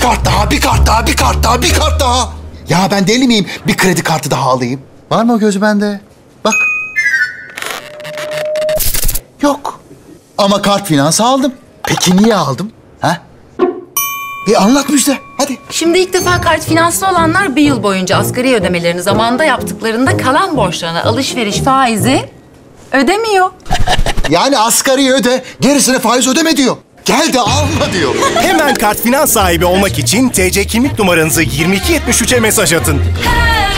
Bir kart daha, bir kart daha, bir kart daha, bir kart daha. Ya ben deli miyim? Bir kredi kartı daha alayım. Var mı o gözü bende? Bak. Yok. Ama kart finansı aldım. Peki niye aldım? Ha? Bir anlat Müjde. Hadi. Şimdi ilk defa kart finanslı olanlar bir yıl boyunca asgari ödemelerini zamanında yaptıklarında kalan borçlarına alışveriş faizi ödemiyor. Yani asgari öde, gerisine faiz ödeme diyor. Gel de alma diyor. Hemen kart finans sahibi olmak için TC kimlik numaranızı 2273'e mesaj atın. Alışveriş